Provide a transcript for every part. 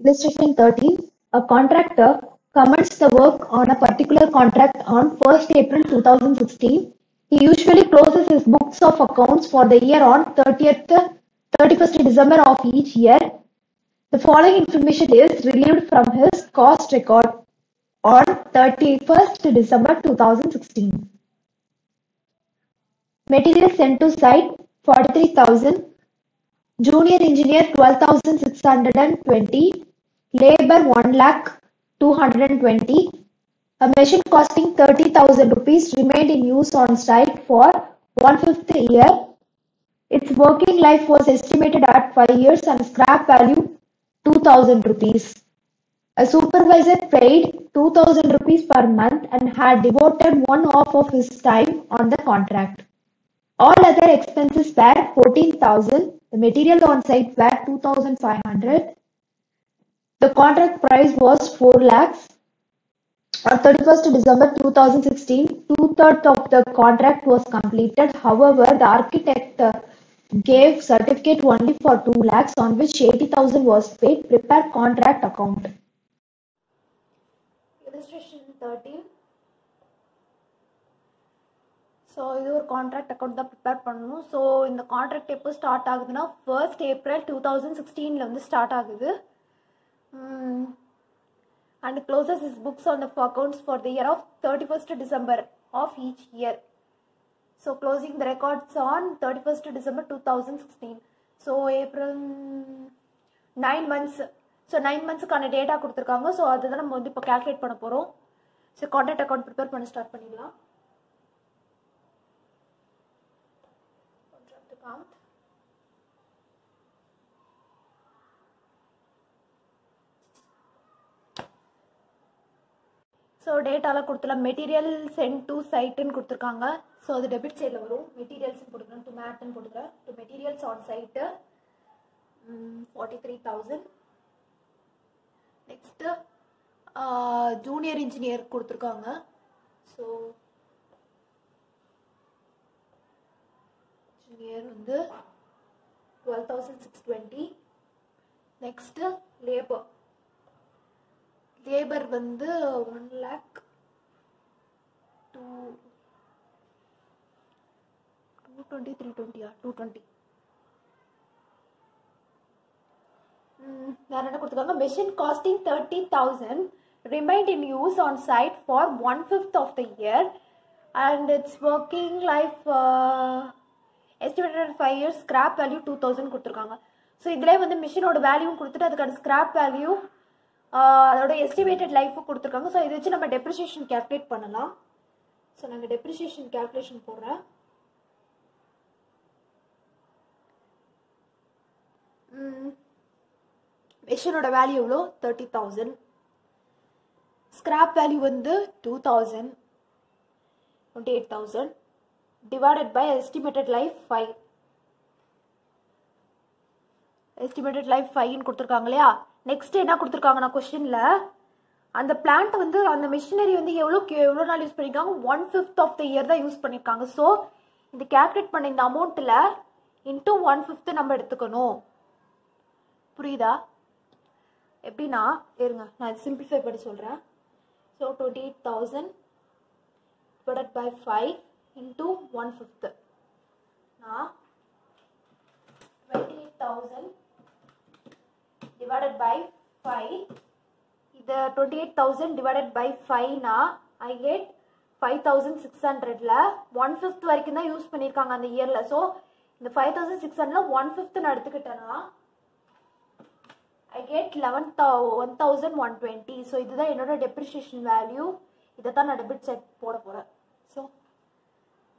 Illustration 13. A contractor commenced the work on a particular contract on 1st April 2016. He usually closes his books of accounts for the year on 30th, 31st December of each year. The following information is relieved from his cost record on 31st December 2016. Material sent to site 43,000. Junior engineer 12,620. Labor 1 lakh 220. A machine costing 30,000 rupees remained in use on site for one fifth year. Its working life was estimated at 5 years and scrap value 2000 rupees. A supervisor paid 2000 rupees per month and had devoted one half of his time on the contract. All other expenses were 14,000. The material on site were 2,500. The contract price was 4 lakhs. On 31st December 2016, two-thirds of the contract was completed. However, the architect uh, gave certificate only for 2 lakhs on which 80,000 was paid. Prepare contract account. illustration 13 so இது ஒரு contract account தான் prepare பண்ணணும். So இந்த contract எப்போ start ஆகுதுன்னா first April two thousand சிக்ஸ்டீனில் வந்து start ஆகுது. And closes is books on the accounts for the year of thirty first December of each year so closing the records on thirty first December two thousand sixteen so April nine months so nine மந்த்ஸுக்கான data கொடுத்துருக்காங்க. So அதுதான் நம்ம வந்து இப்போ calculate பண்ண போகிறோம் so contract account prepare பண்ண start பண்ணிடலாம். Contract so டேட்டாலாம் கொடுத்துலாம் மெட்டீரியல் சென்ட் டு சைட்டுன்னு கொடுத்துருக்காங்க. ஸோ அது டெபிட் சைடில் வரும். மெட்டீரியல்ஸ் போட்டுக்கிறேன் டு மேட்னு போட்டுக்கிறேன் to materials on site forty three thousand next junior engineer கொடுத்துருக்காங்க. ஸோ இன்ஜினியர் வந்து twelve thousand six twenty next labour labour வந்து one lakh two two twenty three டுவெண்ட்டியா two twenty வேற என்ன கொடுத்துருக்காங்க? Machine costing thirty thousand remind in use on site for one fifth of the year and its working life estimated five years scrap value two thousand கொடுத்துருக்காங்க. So இதிலே வந்து மிஷினோட வேல்யூவும் கொடுத்துட்டு அதுக்கான ஸ்கிராப் வேல்யூ அதோட எஸ்டிமேட்டட் லைஃபும் கொடுத்துருக்காங்க. ஸோ இதை வச்சு நம்ம டெப்ரிசியேஷன் கேல்குலேட் பண்ணலாம். ஸோ நாங்கள் டெப்ரிசியேஷன் கேல்குலேஷன் போடுறேன். மிஷினோட வேல்யூ எவ்வளோ? தேர்ட்டி தௌசண்ட் ஸ்கிராப் வேல்யூ வந்து two thousand twenty eight thousand divided by estimated life 5 estimated life 5 கொடுத்துருக்காங்க இல்லையா? நெக்ஸ்ட் என்ன கொடுத்துருக்காங்கன்னா கொஸ்டின்ல அந்த பிளான்ட் வந்து அந்த மிஷினரி வந்து எவ்வளோ எவ்வளோ நாள் யூஸ் பண்ணியிருக்காங்க one fifth of the year தான் யூஸ் பண்ணியிருக்காங்க ஸோ இந்த கேல்குலேட் பண்ண இந்த அமௌண்ட்டில் இன்ட்டு ஒன் ஃபிஃப்த்து நம்ம எடுத்துக்கணும். புரியுதா? எப்படின்னா இருங்க நான் சிம்பிளிஃபை பண்ணி சொல்கிறேன் so twenty eight thousand divided by five into 1 fifth. Now, 28,000 divided by 5. இது 28,000 divided by 5 நா I get 5,600ல 1 fifth வரைக்கும் தான் யூஸ் பண்ணியிருக்காங்க அந்த இயர்ல ஸோ இந்த 5,600ல 1 fifth நான் எடுத்துக்கிட்டேன்னா I get 11,120 ஸோ இதுதான் என்னோட டெப்ரிசியேஷன் வேல்யூ இதை தான் நான் டெபிட் செட் போட போகிறேன் so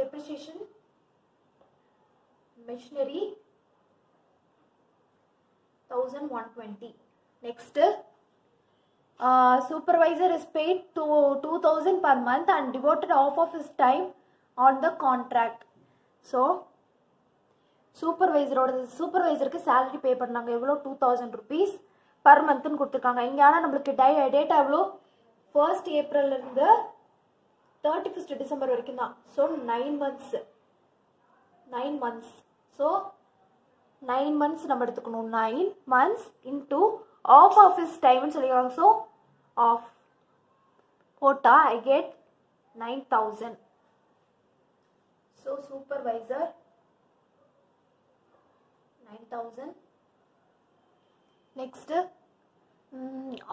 depreciation machinery 1120 next uh, supervisor is paid to 2000 per month and devoted half of his time on the contract so சூப்பர்வைசரோட சூப்பர்வைசருக்கு சேலரி பே பண்ணாங்க எவ்வளோ டூ தௌசண்ட் ருபீஸ் பர் மந்த்னு கொடுத்துருக்காங்க இங்கே ஆனால் நம்மளுக்கு டை டேட்டா எவ்வளோ ஃபர்ஸ்ட் ஏப்ரல்லேருந்து தேர்ட்டி ஃபஸ்ட் டிசம்பர் வரைக்கும் தான். So nine months nine months so nine months நம்ம எடுத்துக்கணும். Nine months into half half is டைம்னு சொல்லியிருக்காங்க ஸோ ஆஃப் போட்டால் I get nine thousand so supervisor nine thousand next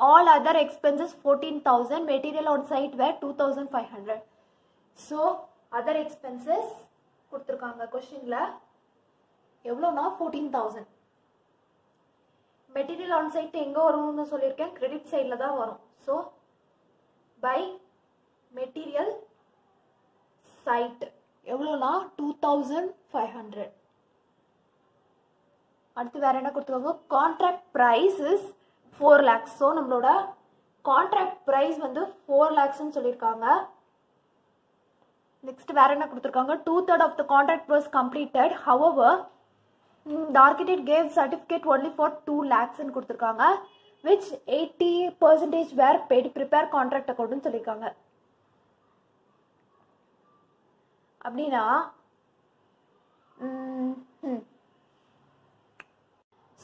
all other expenses fourteen thousand material on site were two thousand five hundred so other expenses கொடுத்துருக்காங்க கொஸ்டினில் எவ்வளோனா fourteen thousand material on site எங்கே வரும்னு சொல்லியிருக்கேன் credit சைடில் தான் வரும். So by material side எவ்வளோனா டூ தௌசண்ட் ஃபைவ் ஹண்ட்ரட் அடுத்து வேற என்ன கொடுத்துருக்காங்க? Contract price is four lakhs so நம்மளோட கான்ட்ராக்ட் ப்ரைஸ் வந்து ஃபோர் லேக்ஸ்ன்னு சொல்லியிருக்காங்க. நெக்ஸ்ட் வேற என்ன கொடுத்துருக்காங்க? Two third of the contract was completed however the architect gave certificate only for two லேக்ஸ்னு கொடுத்துருக்காங்க which eighty percentage were paid prepare contract அக்கௌண்ட்னு சொல்லியிருக்காங்க. அப்படின்னா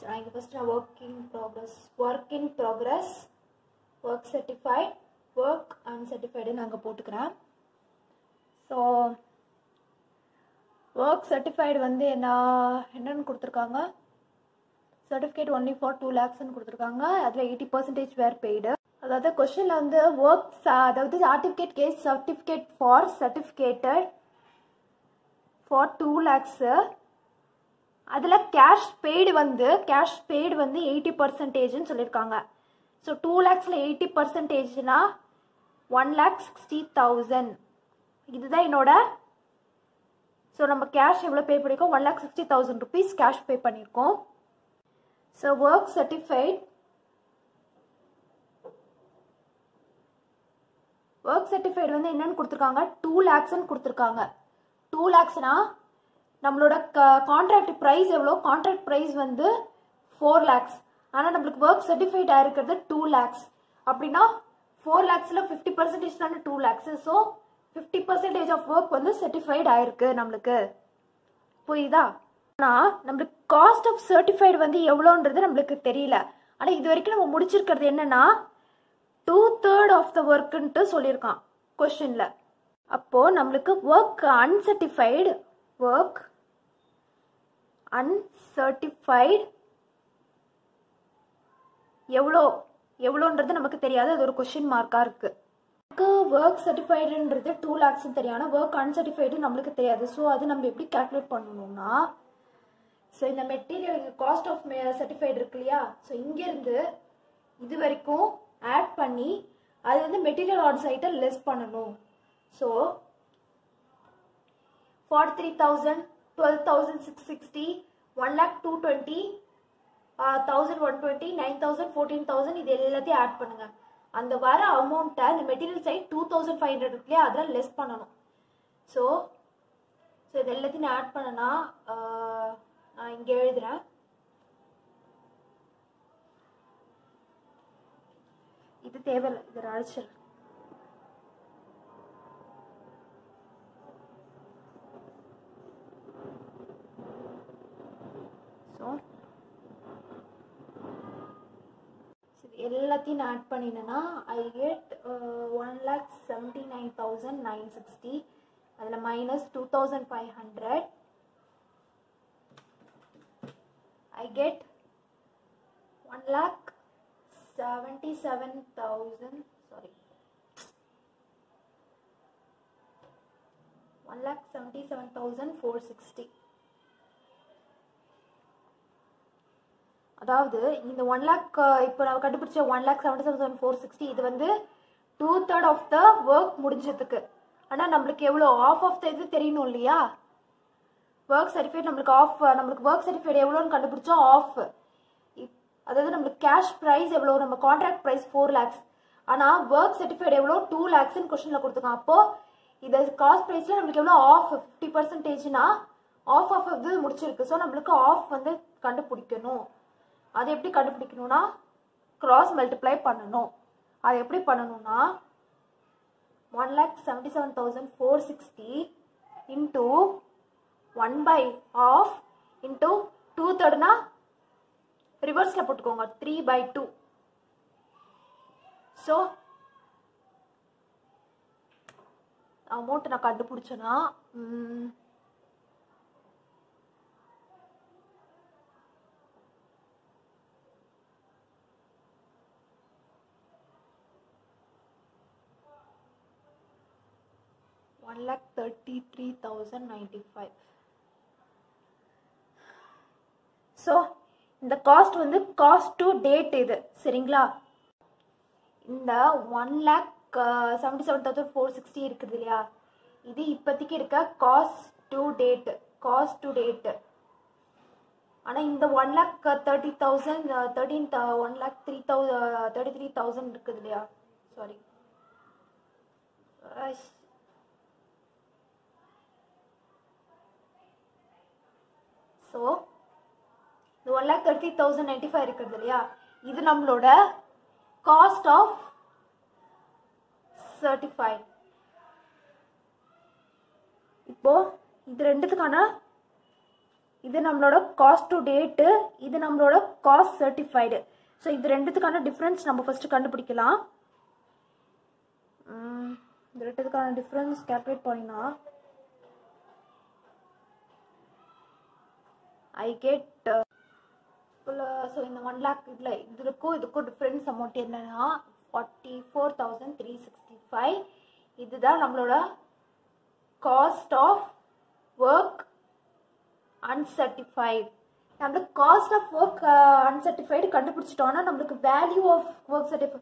நான் இங்கே ஃபஸ்ட் நான் work in progress work in progress work certified work uncertified நாங்கள் போட்டுக்கிறேன். So work certified வந்து என்ன என்னன்னு கொடுத்துருக்காங்க? சர்டிஃபிகேட் ஒன்லி ஃபார் டூ லேக்ஸ்னு கொடுத்துருக்காங்க. அதில் எயிட்டி பர்சன்டேஜ் வேர் பெய்டு அதாவது கொஷனில் வந்து ஒர்க் அதாவது certificate case certificate for certificated for two lakhs அதில் கேஷ் பெய்டு வந்து கேஷ் பெய்டு வந்து எயிட்டி பர்சன்டேஜ்னு சொல்லியிருக்காங்க ஸோ டூ லேக்ஸில் எயிட்டி பர்சன்டேஜ்னா ஒன் லேக் சிக்ஸ்டி தௌசண்ட் இதுதான் என்னோட ஸோ நம்ம கேஷ் எவ்வளோ பே பண்ணியிருக்கோம் one lakh sixty thousand rupees cash pay பண்ணியிருக்கோம் so work certified work certified வந்து என்னன்னு கொடுத்துருக்காங்க? டூ லேக்ஸ்ன்னு கொடுத்துருக்காங்க. டூ லேக்ஸ்னா நம்மளோட கான்ட்ராக்ட் ப்ரைஸ் எவ்வளோ? கான்ட்ராக்ட் ப்ரைஸ் வந்து ஃபோர் லேக்ஸ் ஆனால் நம்மளுக்கு ஒர்க் சர்டிஃபைட் ஆயிருக்கிறது டூ லேக்ஸ் அப்படின்னா ஃபோர் லேக்ஸில் ஃபிஃப்டி பர்சன்டேஜ் தானே two lakhs so fifty percentage of work வந்து சர்டிஃபைட் ஆயிருக்கு நம்மளுக்கு. புரியுதா? ஆனால் நம்மளுக்கு காஸ்ட் ஆஃப் சர்டிஃபைடு வந்து எவ்வளோன்றது நம்மளுக்கு தெரியல. ஆனால் இது வரைக்கும் நம்ம முடிச்சிருக்கிறது என்னன்னா டூ தேர்ட் ஆஃப் த ஒர்க்குன்ட்டு சொல்லியிருக்கான் கொஸ்டினில் அப்போது நம்மளுக்கு ஒர்க் அன்சர்டிஃபைடு ஒர்க் அன்சர்டிஃபைடு எவ்வளோ எவ்வளோன்றது நமக்கு தெரியாது. அது ஒரு கொஷின் மார்க்காக இருக்குது நமக்கு ஒர்க் சர்டிஃபைடுன்றது டூ லேக்ஸ்னு தெரியும். ஆனால் ஒர்க் அன்சர்டிஃபைடு நம்மளுக்கு தெரியாது. ஸோ அது நம்ம எப்படி கால்குலேட் பண்ணணும்னா ஸோ இந்த மெட்டீரியல் இங்கே காஸ்ட் ஆஃப் சர்டிஃபைடு இருக்கு இல்லையா? ஸோ இங்கேருந்து இது வரைக்கும் ஆட் பண்ணி அது வந்து மெட்டீரியல் ஆன் சைட்டை லெஸ் பண்ணணும். So forty three thousand twelve thousand six sixty one lakh two twenty thousand one twenty nine thousand fourteen thousand இது எல்லாத்தையும் ஆட் பண்ணுங்கள் அந்த வர அமௌண்ட்டை இந்த material side two thousand five hundred இருக்குல்லையா? அதில் லெஸ் பண்ணணும். ஸோ ஸோ இது எல்லாத்தையும் நான் ஆட் பண்ணனா uh, நான் இங்கே எழுதுகிறேன் இது தேவையில்லை இது அழைச்சிரு ஸோ எல்லாத்தையும் நான் add பண்ணினேன்னா I get one lakh seventy nine thousand nine sixty அதில் minus two thousand five hundred I get one lakh seventy seven thousand sorry one lakh seventy seven thousand four sixty அதாவது இந்த one lakh இப்போ நம்ம கண்டுபிடிச்ச one lakh seventy seven thousand four sixty இது வந்து two third of the work முடிஞ்சதுக்கு. ஆனால் நம்மளுக்கு எவ்வளோ ஆஃப் ஆஃப் த இது தெரியணும் இல்லையா? ஒர்க் சர்டிஃபிகேட் நம்மளுக்கு ஆஃப் நம்மளுக்கு ஒர்க் சர்டிஃபிகேட் எவ்வளோன்னு கண்டுபிடிச்சோம் ஆஃப் அதாவது நம்மளுக்கு கேஷ் ப்ரைஸ் எவ்வளோ நம்ம கான்ட்ராக்ட் ப்ரைஸ் ஃபோர் லேக்ஸ் ஆனால் ஒர்க் சர்டிஃபிகேட் எவ்வளோ டூ லேக்ஸ்னு கொஸ்டினில் கொடுத்துருக்கோம் அப்போது இது காஸ்ட் ப்ரைஸில் நம்மளுக்கு எவ்வளோ ஆஃப் ஃபிஃப்டி பர்சன்டேஜ்னா ஆஃப் ஆஃப் இது முடிச்சிருக்கு. ஸோ நம்மளுக்கு ஆஃப் வந்து கண்டுபிடிக்கணும். அது எப்படி கண்டுபிடிக்கணும்னா கிராஸ் மல்டிப்ளை பண்ணணும். அது எப்படி பண்ணணும்னா one lakh seventy seven thousand four sixty into one by half into two தேர்ட்னா ரிவர்ஸில் போட்டுக்கோங்க three by two so amount நான் கண்டுபிடிச்சேன்னா one lakh thirty three thousand ninety five so இந்த காஸ்ட் வந்து காஸ்ட் டு டேட் இது சரிங்களா? இந்த one lakh seventy seven thousand four sixty இருக்குது இல்லையா? இது இப்போதைக்கு இருக்க cost to date cost to date ஆனால் இந்த one lakh thirty thousand thirteen one lakh three தௌ தேர்ட்டி த்ரீ தௌசண்ட் இருக்குது இல்லையா? சாரி ஸோ இந்த one lakh thirty thousand ninety five இருக்கிறது இல்லையா? இது நம்மளோட காஸ்ட் ஆஃப் சர்டிஃபைட் இப்போ இது ரெண்டுத்துக்கான இது நம்மளோட காஸ்ட் டு டேட்டு இது நம்மளோட காஸ்ட் சர்டிஃபைடு ஸோ இது ரெண்டுத்துக்கான டிஃப்ரென்ஸ் நம்ம ஃபஸ்ட்டு கண்டுபிடிக்கலாம். இந்த ரெண்டுத்துக்கான டிஃப்ரென்ஸ் கேல்குலேட் பண்ணினா ஐ கெட் ஸோ இந்த ஒன் லேக் இதில் இதுக்கும் இதுக்கும் டிஃப்ரென்ஸ் அமௌண்ட் என்னன்னா forty four thousand three sixty five இதுதான் நம்மளோட காஸ்ட் ஆஃப் ஒர்க் அன்சர்டிஃபைட் நம்மளுக்கு காஸ்ட் ஆஃப் ஒர்க் அன்சர்டிஃபைடு கண்டுபிடிச்சிட்டோம்னா நம்மளுக்கு value of work certify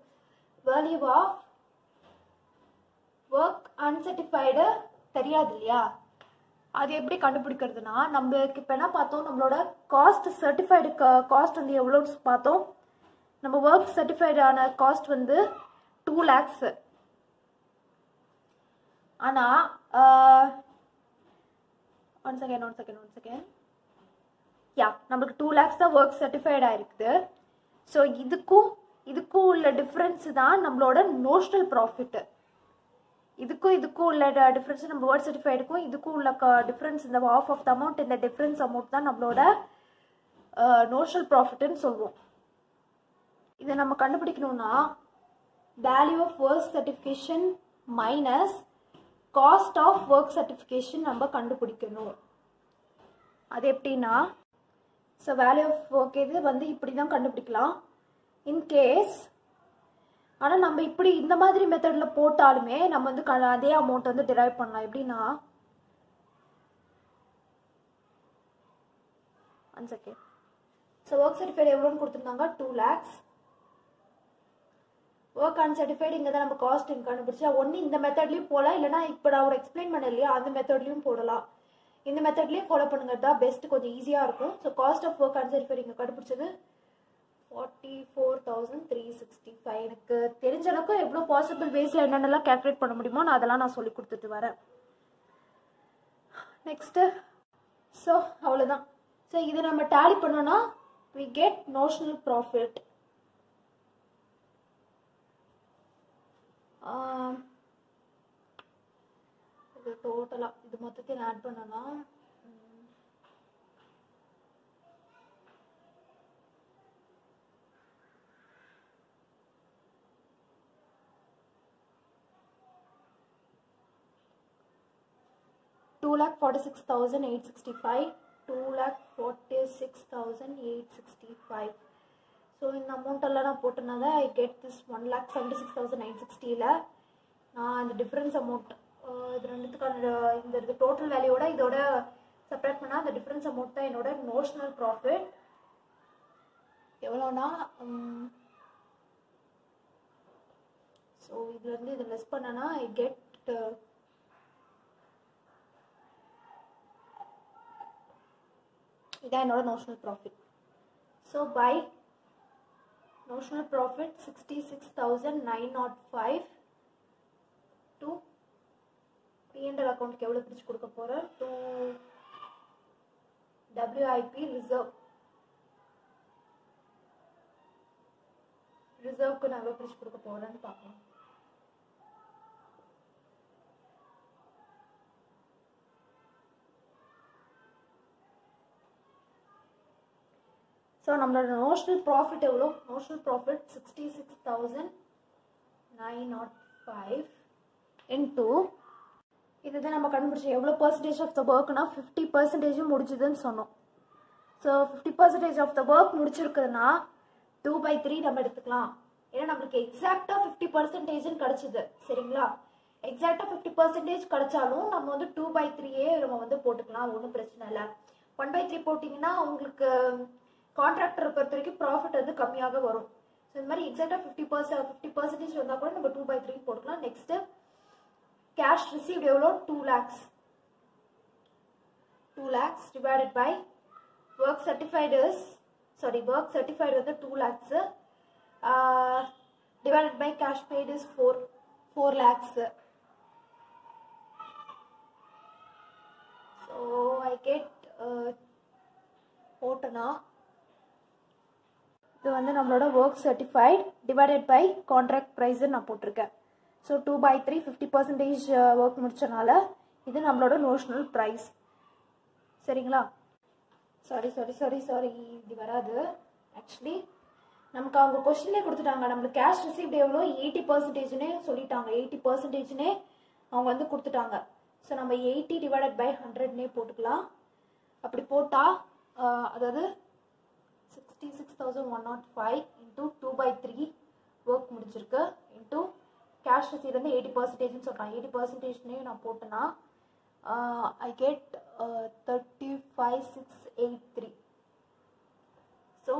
value of work uncertified தெரியாது இல்லையா? அது எப்படி கண்டுபிடிக்கிறதுனா நம்மளுக்கு இப்போ என்ன பார்த்தோம்? நம்மளோட காஸ்ட் சர்டிஃபைடு காஸ்ட் வந்து எவ்வளோன்னு பார்த்தோம். நம்ம ஒர்க் சர்டிஃபைடான காஸ்ட் வந்து டூ லேக்ஸ் ஆனால் one second one second one second yeah நம்மளுக்கு டூ லேக்ஸ் தான் ஒர்க் சர்டிஃபைட் ஆயிருக்குது ஸோ இதுக்கும் இதுக்கும் உள்ள டிஃப்ரென்ஸ் தான் நம்மளோட நோஷனல் ப்ராஃபிட்டு இதுக்கும் இதுக்கும் உள்ள டிஃப்ரென்ஸ் நம்ம வேர்ட் சர்டிஃபைடுக்கும் இதுக்கும் உள்ள டிஃப்ரென்ஸ் இந்த ஆஃப் ஆஃப் த அமௌண்ட் இந்த டிஃப்ரென்ஸ் அமௌண்ட் தான் நம்மளோட நோஷனல் ப்ராஃபிட்னு சொல்லுவோம் இதை நம்ம கண்டுபிடிக்கணும்னா value of work certification minus cost of work certification நம்ம கண்டுபிடிக்கணும். அது எப்படின்னா ஸோ வேல்யூ ஆஃப் ஒர்க் இது வந்து இப்படி தான் கண்டுபிடிக்கலாம் இன்கேஸ் ஆனால் நம்ம இப்படி இந்த மாதிரி மெத்தடில் போட்டாலுமே நம்ம வந்து க- அதே அமௌண்ட் வந்து டிரைவ் பண்ணலாம். எப்படின்னா one second so work certified எவ்வளோன்னு கொடுத்துருந்தாங்க? டூ லேக்ஸ் ஒர்க் அன்சர்டிஃபைடு இங்கே தான் நம்ம காஸ்ட் கண்டுபிடிச்சா ஒன்று இந்த மெத்தட்லையும் போகலாம் இல்லைனா இப்போ நான் ஒரு எக்ஸ்பிளைன் பண்ண இல்லையா அந்த மெத்தட்லையும் போடலாம். இந்த மெத்தட்லேயும் ஃபாலோ பண்ணுங்கிறது தான் பெஸ்ட் கொஞ்சம் ஈஸியாக இருக்கும். So cost of work uncertified இங்கே கண்டுபிடிச்சது forty four thousand three sixty five எனக்கு தெரிஞ்ச அளவுக்கு எவ்வளோ பாசிபிள் வேஸில் என்னென்னலாம் கேல்குலேட் பண்ண முடியுமோ நான் அதெல்லாம் நான் சொல்லி கொடுத்துட்டு வரேன். நெக்ஸ்ட்டு ஸோ அவ்வளோதான் ஸோ இதை நம்ம டேலி பண்ணோன்னா வி கெட் நோஷனல் ப்ராஃபிட் இது டோட்டலாக இது மொத்தத்தையும் ஆட் பண்ணோன்னா two lakh forty six thousand eight sixty five two lakh forty six thousand eight sixty five so இந்த அமௌண்ட்டெல்லாம் நான் போட்டனால I get this one lakh seventy six thousand nine சிக்ஸ்டியில் நான் அந்த டிஃப்ரென்ஸ் அமௌண்ட் இது ரெண்டுத்துக்கான இந்த இது டோட்டல் வேல்யூவோட இதோட செப்பரேட் பண்ணால் அந்த டிஃப்ரென்ஸ் அமௌண்ட் தான் என்னோட நோஷனல் ப்ராஃபிட் எவ்வளோனா ஸோ இதுலேருந்து இதை லெஸ் பண்ணனா ஐ கெட் இதான் என்னோட notional profit so by notional profit sixty six thousand nine nought five to PNL அக்கௌண்ட்டுக்கு எவ்வளோ பிரித்து கொடுக்க போகிறேன் டூ டபிள்யூஐபி ரிசர்வ் ரிசர்வ்க்கு நான் எவ்வளோ பிரித்து கொடுக்க போகிறேன்னு பார்க்கலாம். ஸோ நம்மளோட நோஷனல் ப்ராஃபிட் எவ்வளோ? Notional profit sixty six thousand nine nought five into இதுதான் நம்ம கண்டுபிடிச்சோம் எவ்வளோ பர்சன்டேஜ் ஆஃப் த ஒர்க்னா ஃபிஃப்டி பர்சன்டேஜும் முடிஞ்சுதுன்னு சொன்னோம். So fifty percentage of the work முடிச்சிருக்குதுன்னா two by three நம்ம எடுத்துக்கலாம். ஏன்னா நம்மளுக்கு எக்ஸாக்டாக ஃபிஃப்டி பர்சன்டேஜ்னு கிடச்சிது. சரிங்களா? எக்ஸாக்டாக ஃபிஃப்டி பர்சன்டேஜ் கிடைச்சாலும் நம்ம வந்து டூ பை த்ரீயே நம்ம வந்து போட்டுக்கலாம். ஒன்றும் பிரச்சனை இல்லை. ஒன் பை த்ரீ போட்டிங்கன்னா உங்களுக்கு கான்ட்ராக்டர் பொறுத்த வரைக்கும் ப்ராஃபிட் வந்து கம்மியாக வரும். ஸோ இந்த மாதிரி எக்ஸாக்டாக ஃபிஃப்டி பர்சன்ட் ஃபிஃப்டி பர்சன்டேஜ் வந்தால் கூட நம்ம டூ பை த்ரீ போட்டுக்கலாம். நெக்ஸ்ட்டு கேஷ் ரிசீவ்ட் எவ்வளோ? Two lakhs two lakhs divided by work சர்டிஃபைடர்ஸ் sorry work certified வந்து 2 lakhs. uh, divided by cash paid is 4 4 so I I uh, போட்டனா? இது வந்து நம்மளோட work certified divided by contract ப்ரைஸுன்னு நான் போட்டிருக்கேன். So two by three fifty percentage work முடிச்சனால இது நம்மளோட notional price சரிங்களா? சாரி சாரி சாரி சாரி இப்படி வராது. ஆக்சுவலி நமக்கு அவங்க கொஸ்டின்லேயே கொடுத்துட்டாங்க. நம்மளுக்கு கேஷ் ரிசீவ்ட் எவ்வளோ? எயிட்டி பர்சன்டேஜ்னே சொல்லிட்டாங்க. எயிட்டி பர்சன்டேஜ்னே அவங்க வந்து கொடுத்துட்டாங்க. ஸோ நம்ம எயிட்டி டிவைடட் பை ஹண்ட்ரட்னே போட்டுக்கலாம். அப்படி போட்டால் uh, அதாவது sixty six thousand one not five into two by three work முடிஞ்சிருக்கு இன்ட்டு கேஷ் ரிசீவ் வந்து எயிட்டி பர்சன்டேஜ்னு சொல்கிறாங்க எயிட்டி பர்சன்டேஜ்னே நான் போட்டேன்னா I get thirty five six eight three so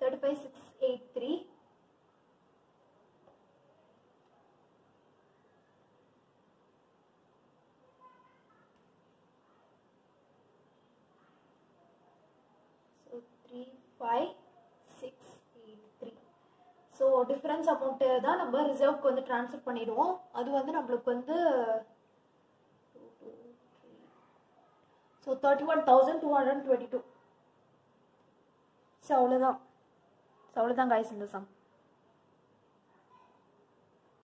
thirty five six eight three so three five six eight three so difference amount தான் நம்ம ரிசர்வ்க்கு வந்து ட்ரான்ஸ்ஃபர் பண்ணிடுவோம். அது வந்து நம்மளுக்கு வந்து so thirty one thousand two hundred twenty two so அவ்வளோதான் so அவ்வளோதான் காய்ஸ் இந்த சம்